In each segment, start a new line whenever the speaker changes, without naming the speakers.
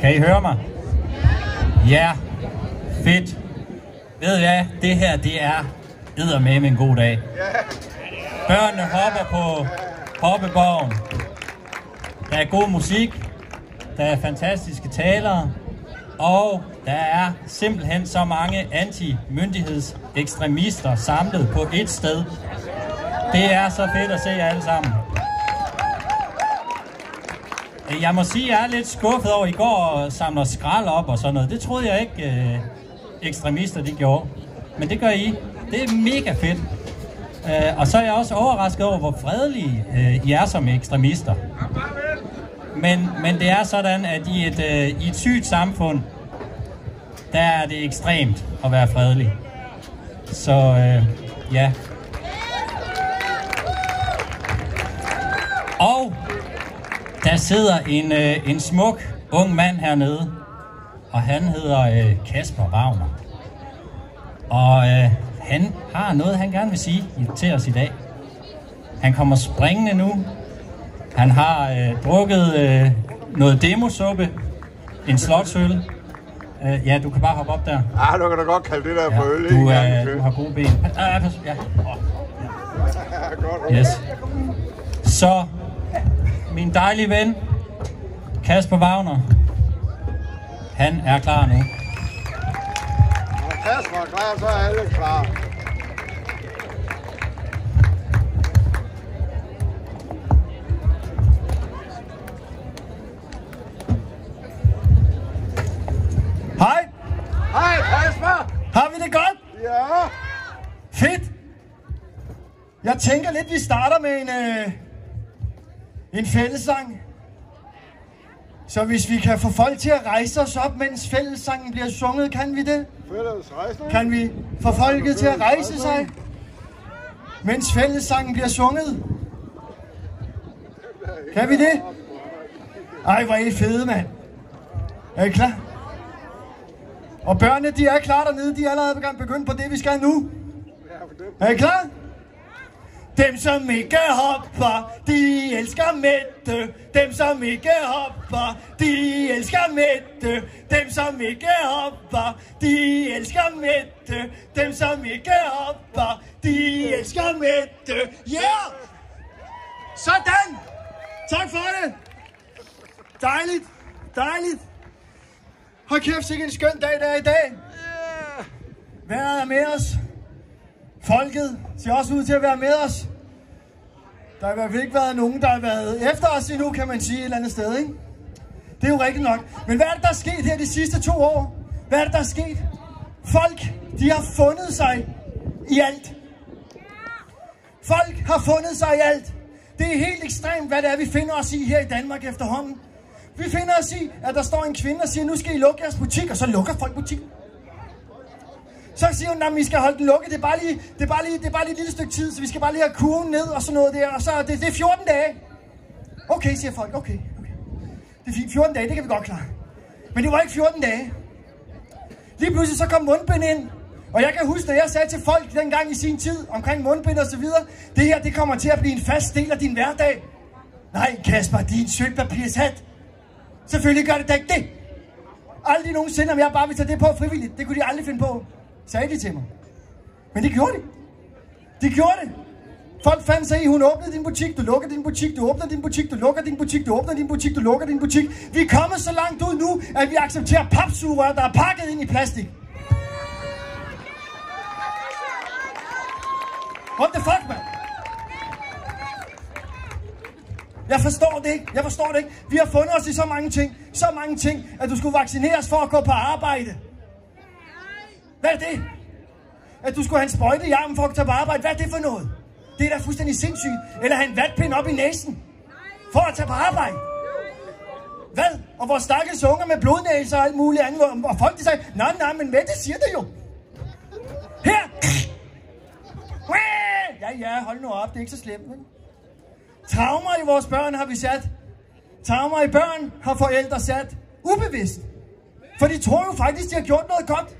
Kan I høre mig? Ja, fedt. Ved I hvad? Det her, det er med en god dag. Børnene hopper på hoppeborgen. Der er god musik. Der er fantastiske talere. Og der er simpelthen så mange anti-myndighedsekstremister samlet på ét sted. Det er så fedt at se jer alle sammen. Øh, jeg må sige, at jeg er lidt skuffet over, at I går og samler skrald op og sådan noget. Det troede jeg ikke, øh, ekstremister de gjorde. Men det gør I. Det er mega fedt. Øh, og så er jeg også overrasket over, hvor fredelige øh, I er som ekstremister. Men, men det er sådan, at i et, øh, i et sygt samfund, der er det ekstremt at være fredelig. Så øh, ja. Og der sidder en, øh, en smuk ung mand hernede, og han hedder øh, Kasper Wagner. Og øh, han har noget, han gerne vil sige til os i dag. Han kommer springende nu. Han har øh, drukket øh, noget demosuppe, en slotsøl. Øh, ja, du kan bare hoppe op der.
Ah, du kan da godt kalde det der
ja,
for øl.
Du, øh, du har gode ben. Ah, pas, ja. Oh, ja. Yes. Så, min dejlige ven, Kasper Wagner, han er klar nu.
Når Kasper er klar, så er alle klar.
Hej!
Hej Kasper!
Har vi det godt?
Ja!
Fedt! Jeg tænker lidt, vi starter med en, øh, en fællessang. Så hvis vi kan få folk til at rejse os op, mens fællessangen bliver sunget, kan vi det? Kan vi få folket til at rejse sig, mens fællessangen bliver sunget? Kan vi det? Ej, hvor er I fede, mand. Er I klar? Og børnene, de er klar dernede. De er allerede begyndt på det, vi skal nu. Er I klar? Dem som ikke hopper, de elsker Mette. Dem som ikke hopper, de elsker Mette. Dem som ikke hopper, de elsker Mette. Dem som ikke hopper, de elsker Mette. Yeah! Sådan! Tak for det! Dejligt, dejligt. Hold kæft, sikke en skøn dag, der er i dag. Vejret er med os. Folket ser også ud til at være med os. Der har i hvert fald ikke været nogen, der har været efter os endnu, kan man sige, et eller andet sted, ikke? Det er jo rigtigt nok. Men hvad er det, der er sket her de sidste to år? Hvad er det, der er sket? Folk, de har fundet sig i alt. Folk har fundet sig i alt. Det er helt ekstremt, hvad det er, vi finder os i her i Danmark efterhånden. Vi finder os i, at der står en kvinde og siger, nu skal I lukke jeres butik, og så lukker folk butikken. Så siger hun, at vi skal holde den lukket. Det er, bare lige, det, er bare lige, det er bare lige et lille stykke tid, så vi skal bare lige have kurven ned og sådan noget der. Og så det, det er 14 dage. Okay, siger folk. Okay, okay. Det er fint. 14 dage, det kan vi godt klare. Men det var ikke 14 dage. Lige pludselig så kom mundbind ind. Og jeg kan huske, da jeg sagde til folk dengang i sin tid omkring mundbind og så videre, det her, det kommer til at blive en fast del af din hverdag. Nej, Kasper, din sølvpapirshat. Selvfølgelig gør det da ikke det. Aldrig nogensinde, om jeg bare vil tage det på frivilligt. Det kunne de aldrig finde på sagde de til mig. Men det gjorde de. De gjorde det. Folk fandt sig i, hun åbnede din butik, du lukker din butik, du åbner din butik, du lukker din butik, du åbner din butik, du lukker din butik. Vi er kommet så langt ud nu, at vi accepterer papsugerør, der er pakket ind i plastik. What the fuck, man? Jeg forstår det ikke. Jeg forstår det ikke. Vi har fundet os i så mange ting. Så mange ting, at du skulle vaccineres for at gå på arbejde. Hvad er det? At du skulle have en sprøjte i armen for at tage på arbejde. Hvad er det for noget? Det er da fuldstændig sindssygt. Eller have en vatpind op i næsen. For at tage på arbejde. Hvad? Og vores stakkels unger med blodnæser og alt muligt andet. Og folk de sagde, nej, nej, men Mette siger det jo. Her! Ja, ja, hold nu op. Det er ikke så slemt. Men. Traumer i vores børn har vi sat. Traumer i børn har forældre sat. Ubevidst. For de tror jo faktisk, de har gjort noget godt.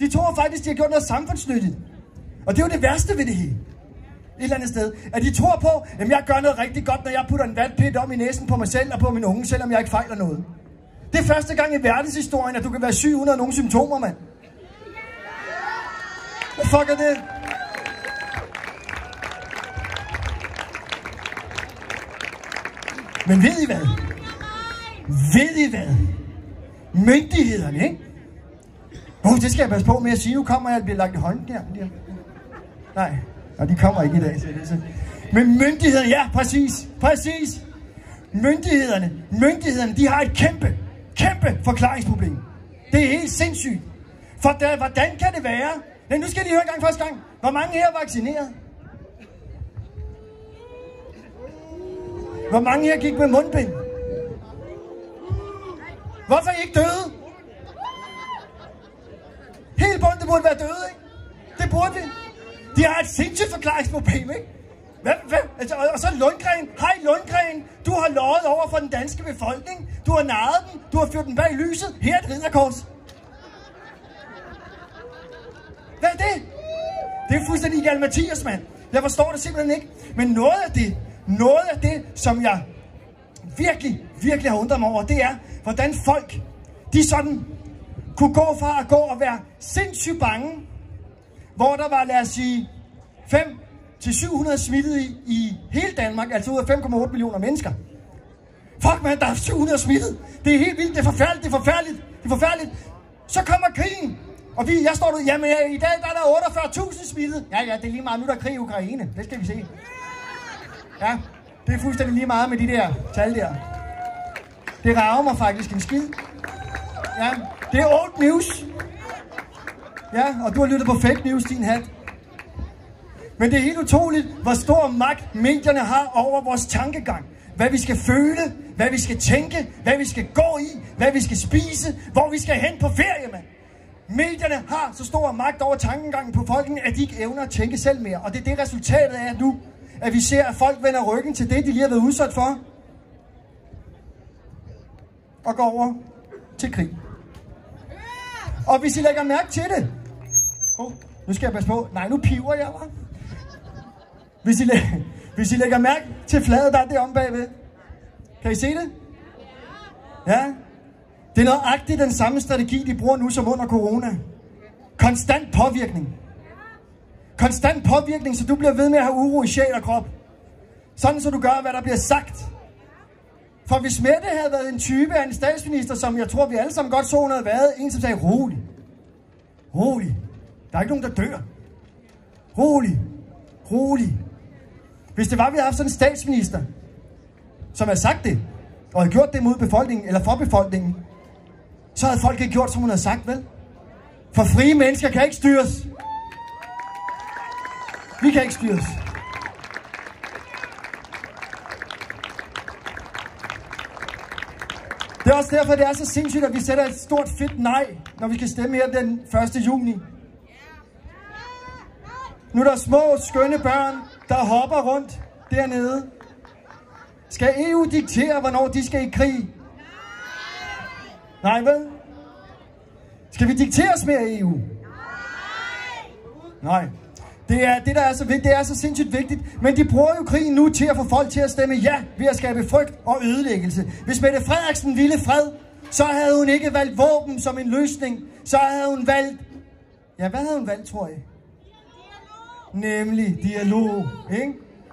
De tror faktisk, de har gjort noget samfundsnyttigt. Og det er jo det værste ved det hele. Et eller andet sted. At de tror på, at jeg gør noget rigtig godt, når jeg putter en vatpit om i næsen på mig selv og på min unge, selvom jeg ikke fejler noget. Det er første gang i verdenshistorien, at du kan være syg uden nogen symptomer, mand. Hvad fuck er det? Men ved I hvad? Ved I hvad? Myndighederne, ikke? Åh, oh, det skal jeg passe på med at sige. Nu kommer jeg og bliver lagt i hånden der. Nej, og de kommer ikke i dag, så det så. Men myndighederne, ja, præcis, præcis. Myndighederne, myndighederne, de har et kæmpe, kæmpe forklaringsproblem. Det er helt sindssygt. For der, hvordan kan det være? Men nu skal de høre en gang første gang. Hvor mange her er vaccineret? Hvor mange her gik med mundbind? Hvorfor er I ikke døde? Hele bunden burde være døde, ikke? Det burde vi. De har et sindssygt forklaringsproblem, ikke? Hvad, hvad? Altså, og, og så Lundgren. Hej Lundgren. Du har lovet over for den danske befolkning. Du har narret dem, Du har ført dem bag lyset. Her er et ridderkors. Hvad er det? Det er fuldstændig Jan Mathias, mand. Jeg forstår det simpelthen ikke. Men noget af det, noget af det, som jeg virkelig, virkelig har undret mig over, det er, hvordan folk, de sådan kunne gå fra at gå og være sindssygt bange, hvor der var, lad os sige, 5 til 700 smittede i, i hele Danmark, altså ud af 5,8 millioner mennesker. Fuck man, der er 700 smittet. Det er helt vildt, det er forfærdeligt, det er forfærdeligt, det er forfærdeligt. Så kommer krigen, og vi, jeg står der, jamen i dag der er der 48.000 smittet. Ja, ja, det er lige meget, nu der er krig i Ukraine. Det skal vi se. Ja, det er fuldstændig lige meget med de der tal der. Det rager mig faktisk en skid. Ja, det er old news. Ja, og du har lyttet på fake news, din hat. Men det er helt utroligt, hvor stor magt medierne har over vores tankegang. Hvad vi skal føle, hvad vi skal tænke, hvad vi skal gå i, hvad vi skal spise, hvor vi skal hen på ferie, mand. Medierne har så stor magt over tankegangen på folken, at de ikke evner at tænke selv mere. Og det er det resultatet af nu, at vi ser, at folk vender ryggen til det, de lige har været udsat for. Og går over til krig. Og hvis I lægger mærke til det. Oh, nu skal jeg passe på. Nej, nu piver jeg, var. Hvis I, lægger, hvis I lægger mærke til fladet, der er det om bagved. Kan I se det? Ja. Det er nøjagtigt den samme strategi, de bruger nu som under corona. Konstant påvirkning. Konstant påvirkning, så du bliver ved med at have uro i sjæl og krop. Sådan, så du gør, hvad der bliver sagt. For hvis Mette havde været en type af en statsminister, som jeg tror, vi alle sammen godt så, hun havde været, en som sagde, rolig. Rolig. Der er ikke nogen, der dør. Rolig. Rolig. Hvis det var, at vi havde haft sådan en statsminister, som havde sagt det, og havde gjort det mod befolkningen, eller for befolkningen, så havde folk ikke gjort, som hun havde sagt, vel? For frie mennesker kan ikke styres. Vi kan ikke styres. Det er også derfor, det er så sindssygt, at vi sætter et stort fedt nej, når vi kan stemme her den 1. juni. Nu er der små, skønne børn, der hopper rundt dernede. Skal EU diktere, hvornår de skal i krig? Nej, vel? Skal vi dikteres mere EU? Nej. Det er det, der er så vigtigt. Det er så sindssygt vigtigt. Men de bruger jo krigen nu til at få folk til at stemme ja ved at skabe frygt og ødelæggelse. Hvis Mette Frederiksen ville fred, så havde hun ikke valgt våben som en løsning. Så havde hun valgt... Ja, hvad havde hun valgt, tror jeg? Nemlig dialog. Ikke?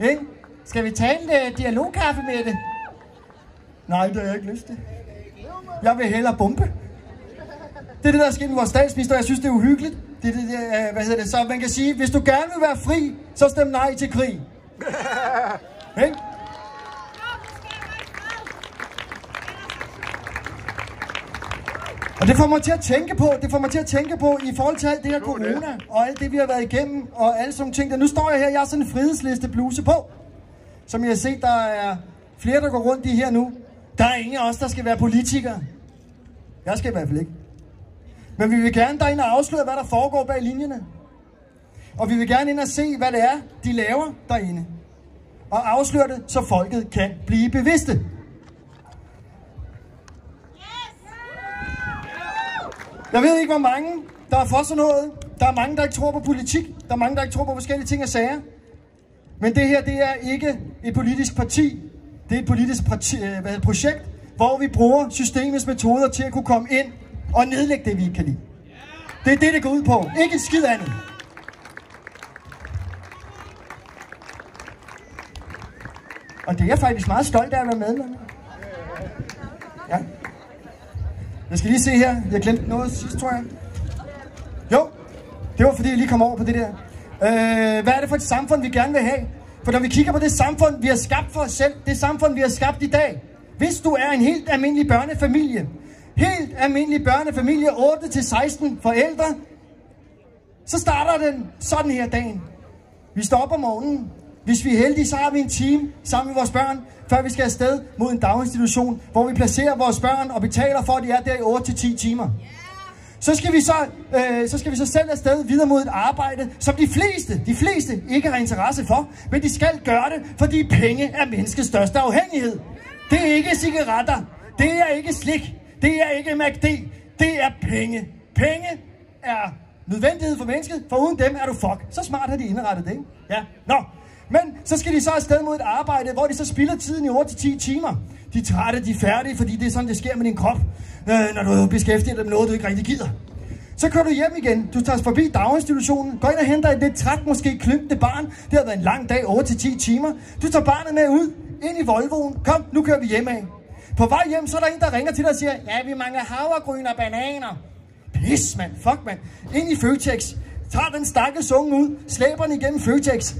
Ikke? Skal vi tale en uh, dialogkaffe med det? Nej, det har jeg ikke lyst til. Jeg vil hellere bombe. Det er det, der er sket med vores statsminister, jeg synes, det er uhyggeligt. Det, det, det, uh, hvad hedder det? Så man kan sige, hvis du gerne vil være fri, så stem nej til krig. Ikke? Og det får mig til at tænke på, det får mig til at tænke på i forhold til alt det her corona, og alt det, vi har været igennem, og alle sådan nogle ting. Der. Nu står jeg her, jeg har sådan en frihedsliste bluse på, som jeg har set, der er flere, der går rundt i her nu. Der er ingen af os, der skal være politikere. Jeg skal i hvert fald ikke. Men vi vil gerne derinde og afsløre, hvad der foregår bag linjerne. Og vi vil gerne ind og se, hvad det er, de laver derinde. Og afsløre det, så folket kan blive bevidste. Jeg ved ikke, hvor mange, der er for sådan noget. Der er mange, der ikke tror på politik. Der er mange, der ikke tror på forskellige ting og sager. Men det her, det er ikke et politisk parti. Det er et politisk parti, øh, hvad hedder, projekt, hvor vi bruger systemets metoder til at kunne komme ind og nedlægge det, vi ikke kan lide. Det er det, det går ud på. Ikke en skid andet. Og det er jeg faktisk meget stolt af at være medlem. Ja. Jeg skal lige se her. Jeg glemte noget sidst, tror jeg. Jo, det var fordi, jeg lige kom over på det der. Øh, hvad er det for et samfund, vi gerne vil have? For når vi kigger på det samfund, vi har skabt for os selv, det samfund, vi har skabt i dag. Hvis du er en helt almindelig børnefamilie, helt almindelig børnefamilie, 8-16 forældre, så starter den sådan her dagen. Vi står op om morgenen. Hvis vi er heldige, så har vi en time sammen med vores børn, før vi skal afsted mod en daginstitution, hvor vi placerer vores børn og betaler for, at de er der i 8-10 timer. Så skal, vi så, øh, så skal vi så selv afsted videre mod et arbejde, som de fleste, de fleste ikke har interesse for, men de skal gøre det, fordi penge er menneskets største afhængighed. Det er ikke cigaretter, det er ikke slik, det er ikke MACD, det er penge. Penge er nødvendighed for mennesket, for uden dem er du fuck. Så smart har de indrettet det, ikke? Ja, nå. Men så skal de så afsted mod et arbejde, hvor de så spilder tiden i 8-10 timer. De er trætte, de er færdige, fordi det er sådan, det sker med din krop, øh, når du beskæftiger dig med noget, du ikke rigtig gider. Så kører du hjem igen. Du tager forbi daginstitutionen. Går ind og henter et lidt træt, måske klømte barn. Det har været en lang dag, 8-10 timer. Du tager barnet med ud, ind i Volvoen. Kom, nu kører vi hjem af. På vej hjem, så er der en, der ringer til dig og siger, ja, vi mangler havregryn og bananer. Pis, mand. Fuck, mand. Ind i Føtex. Tager den stakkels unge ud. Slæber den igennem Føtex.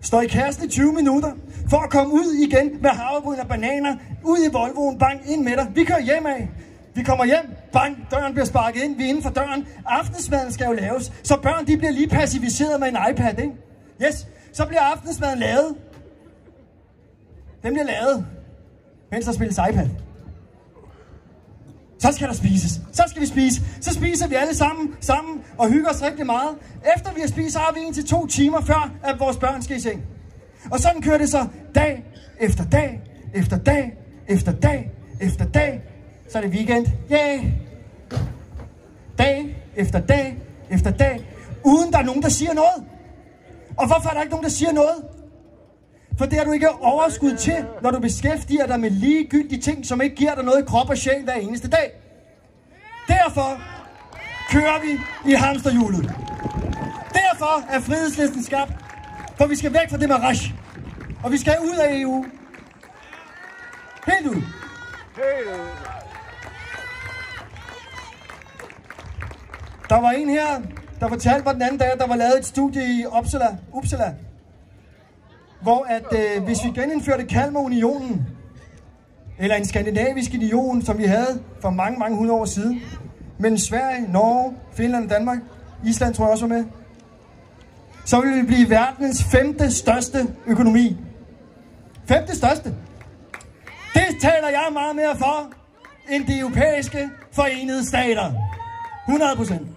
Står i kassen i 20 minutter. For at komme ud igen med havregryn og bananer. Ud i Volvoen. Bang, ind med dig. Vi kører hjem af. Vi kommer hjem, bang, døren bliver sparket ind, vi er inden for døren. Aftensmaden skal jo laves, så børn de bliver lige passiviseret med en iPad, ikke? Yes, så bliver aftensmaden lavet. Den bliver lavet, mens der spilles iPad. Så skal der spises. Så skal vi spise. Så spiser vi alle sammen, sammen og hygger os rigtig meget. Efter vi har spist, så har vi en til to timer før, at vores børn skal i seng. Og sådan kører det så dag efter dag, efter dag, efter dag, efter dag. Så er det weekend. Yay! Dag efter dag efter dag. Uden der er nogen, der siger noget. Og hvorfor er der ikke nogen, der siger noget? For det har du ikke overskud til, når du beskæftiger dig med ligegyldige ting, som ikke giver dig noget i krop og sjæl hver eneste dag. Derfor kører vi i hamsterhjulet. Derfor er frihedslisten skabt. For vi skal væk fra det med rush. Og vi skal ud af EU. Helt ud.
Helt ud.
Der var en her, der fortalte mig den anden dag, at der var lavet et studie i Uppsala, Uppsala hvor at øh, hvis vi genindførte Kalmarunionen, eller en skandinavisk union, som vi havde for mange, mange hundrede år siden, mellem Sverige, Norge, Finland og Danmark, Island tror jeg også var med, så ville vi blive verdens femte største økonomi. Femte største. Det taler jeg meget mere for, end de europæiske forenede stater. 100 procent.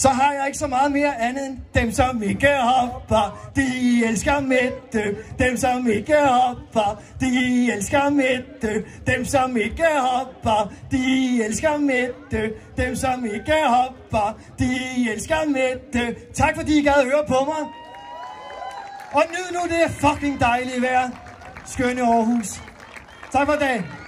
Så har jeg ikke så meget mere andet end dem, som ikke hopper. De elsker Mette. Dem, som ikke hopper. De elsker Mette. Dem, som ikke hopper. De elsker Mette. Dem, som ikke hopper. De elsker Mette. Tak fordi I gad høre på mig. Og nyd nu det fucking dejlige vejr. Skønne Aarhus. Tak for dagen.